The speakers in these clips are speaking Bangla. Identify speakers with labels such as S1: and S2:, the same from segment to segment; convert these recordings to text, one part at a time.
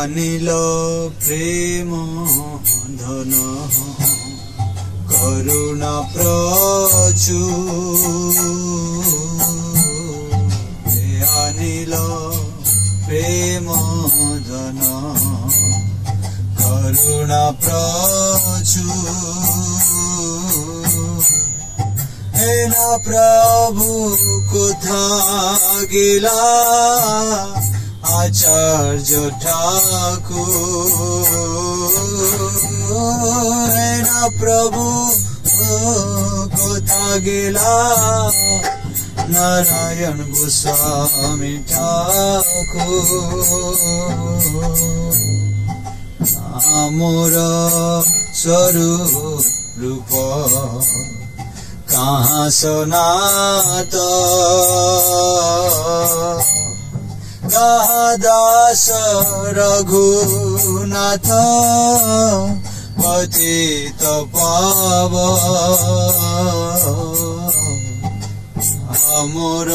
S1: যে আনিল প্রেম ধন করুণা প্রচুর যে আনিল প্রেম ধন করুণা প্রচুর হে না প্রভু কোথা গেলা আচার্য ঠাকুর। না প্রভু কোথা গেলা? নারায়ণ গোস্বামী ঠাকুর। আমার স্বরূপ রূপ কাহা সনাত। দাস রঘুনাথ পতিত পাব আমার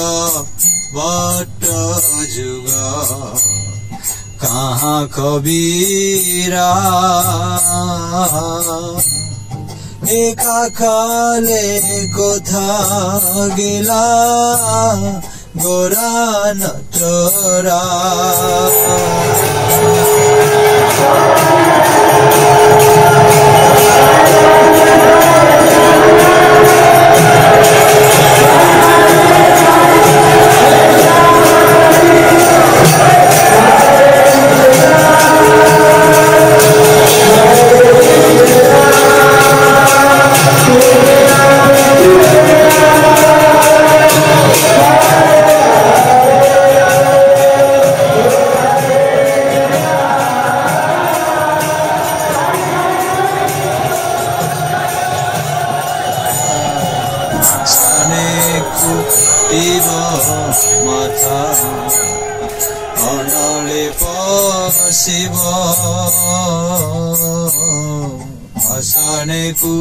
S1: বট যুগ কাহা কবিরা একা খালে কোথা গেলা Gorana Chora জানেকু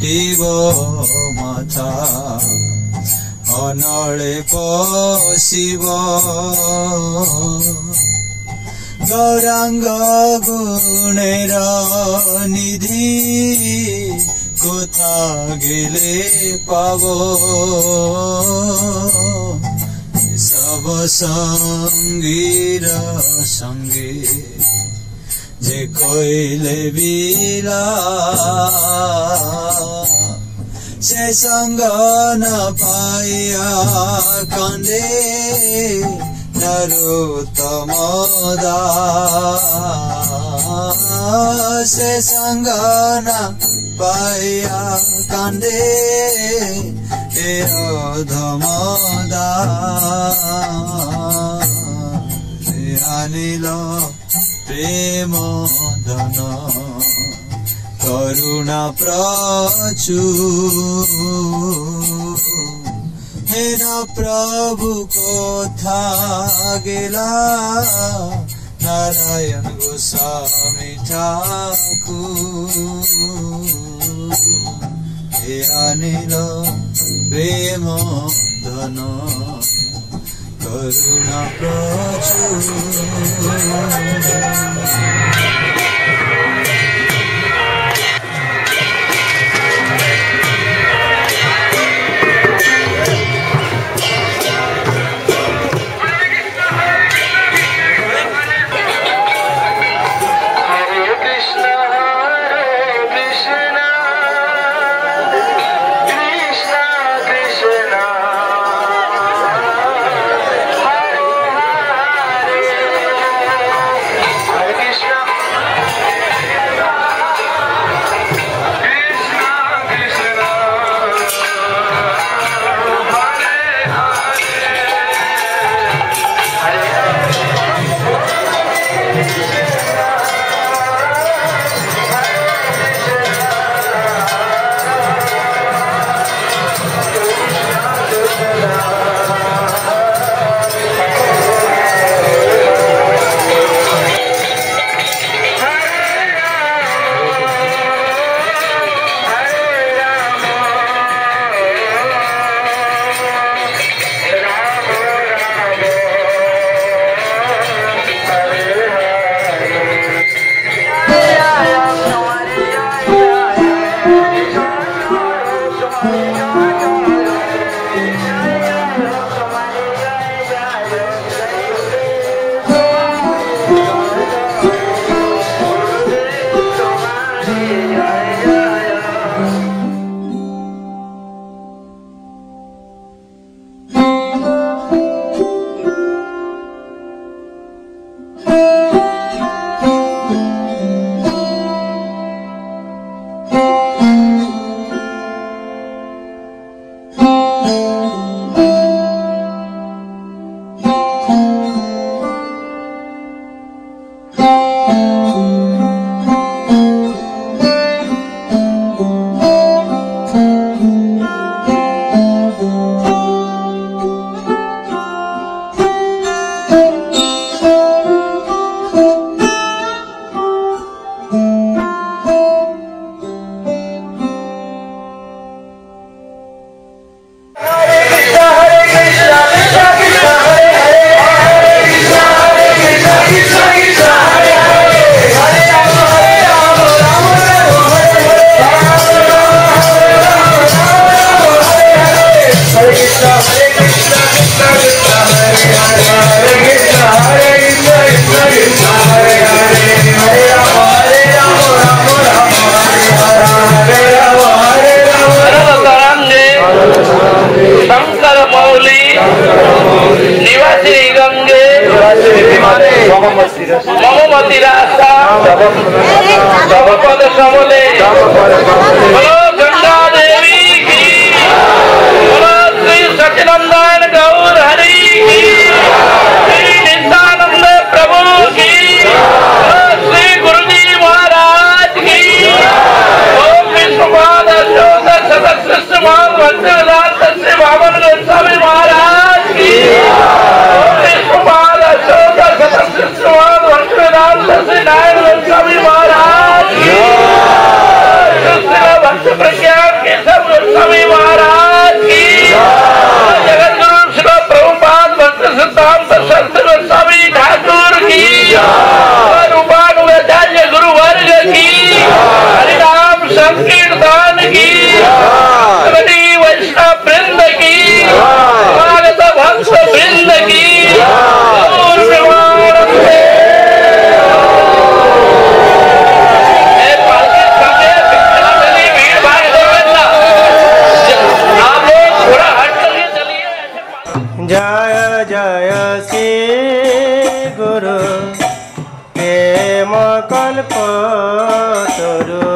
S1: দিব মাথা অনলে পশিব গৌৰাংগ গুণেৰ নিধি কোথা গেলে পাব সব সঙ্গীৰ সঙ্গে যে কইলে সে সঙ্গ না পাইয়া কান্দে নরোত্তম সে সঙ্গ না পাইয়া কান্দে এ অধমদা আনিল প্রেম ধন করুণা প্রচুর। হেরা প্রভু কোথা গেলা? নারায়ণ গোস্বামী ঠাকুর। আনিল প্রেম ধন। করুণা প্রচুর
S2: জয় জয় শ্রী গুরু। প্রেম কল্প তরু।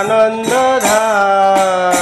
S1: आनंद धाम।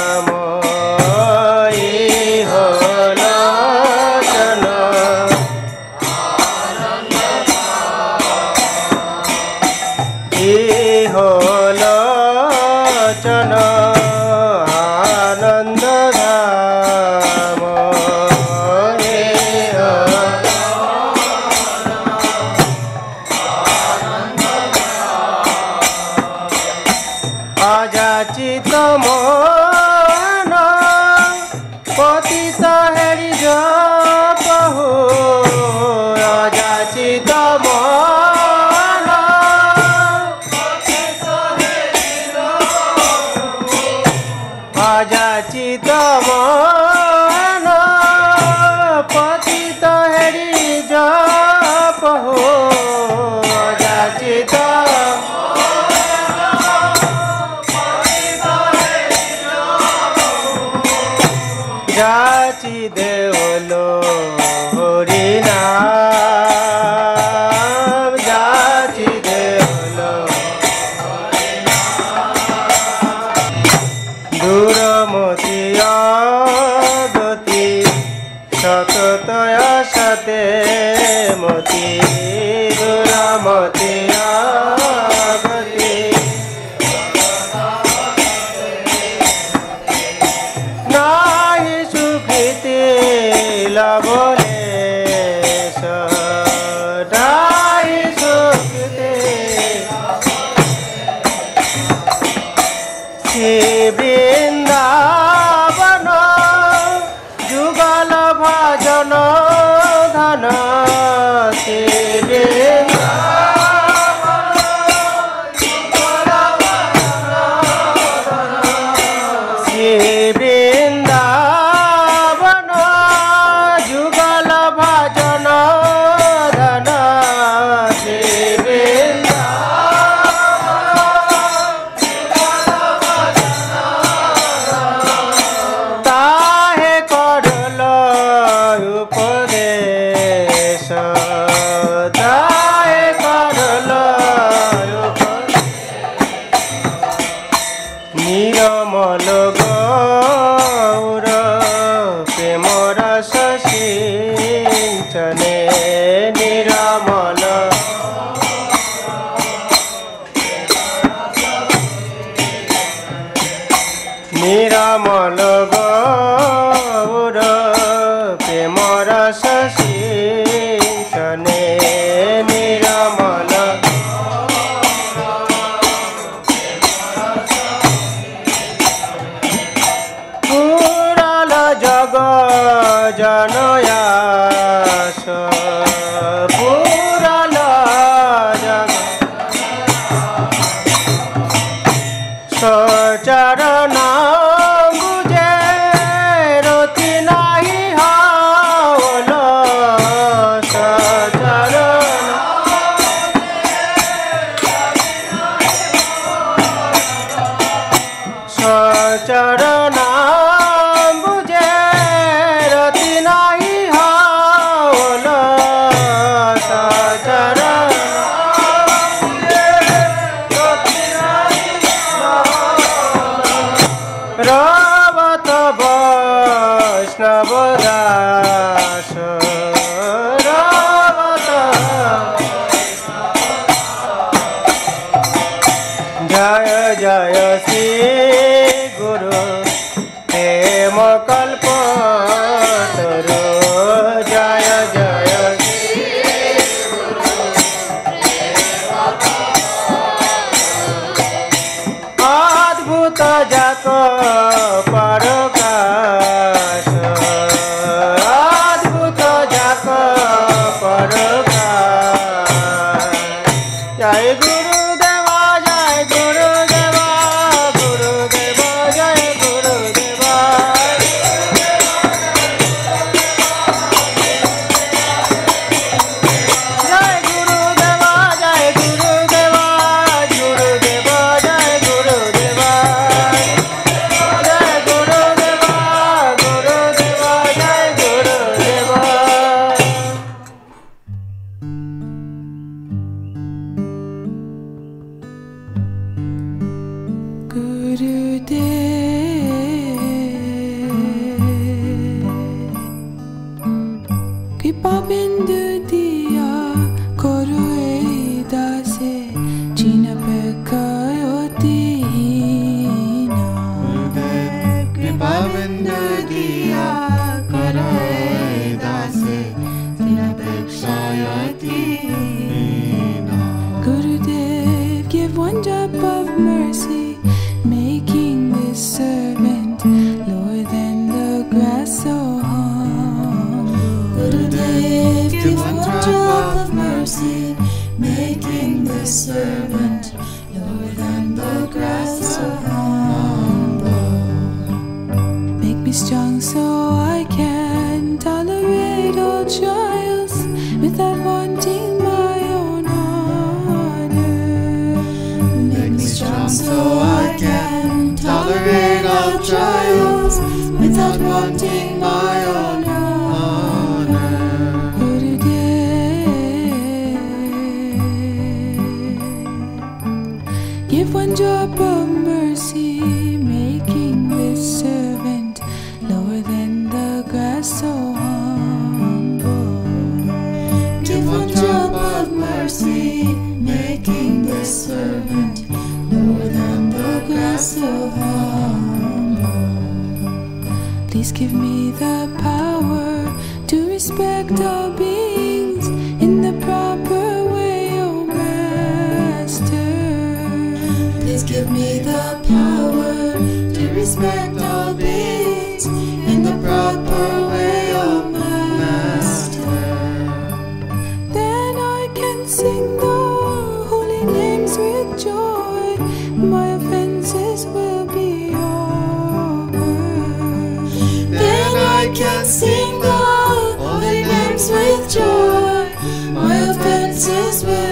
S3: राजा को पर るで mercy, making the servant more than the grass of humble. Please give me the power. I can sing the holy names with joy. My offenses will.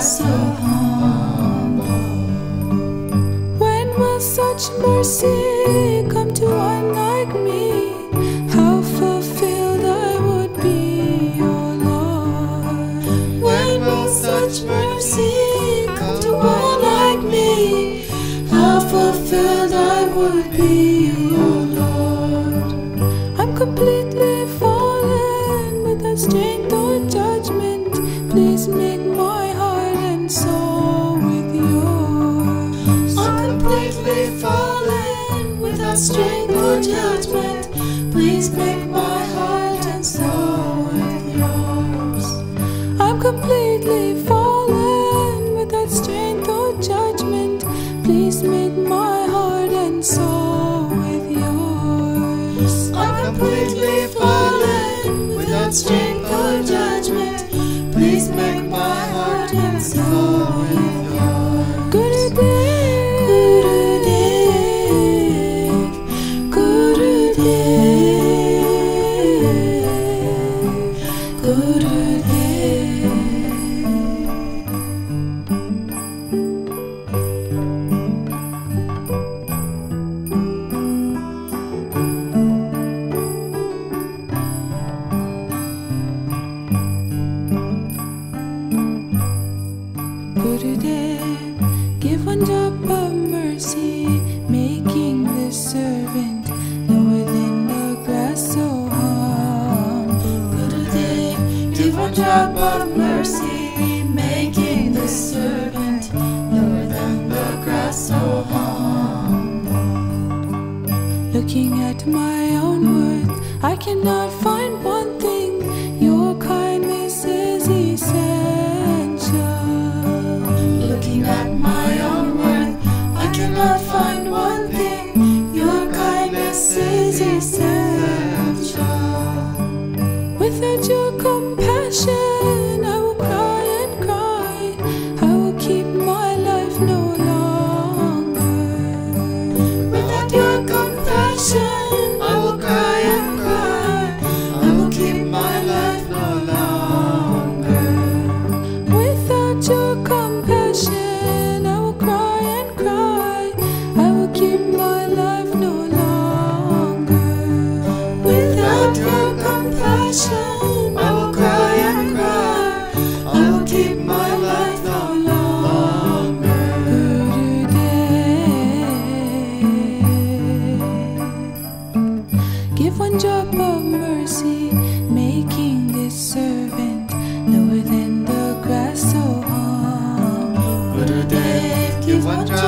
S3: so humble. When will such mercy? completely fallen without strength. Servant, lower than the grass so a drop of mercy, making the servant lower than the grass. Looking at my own worth, I cannot find one thing. Your kindness is essential. Looking at my own worth, I cannot find 번쩍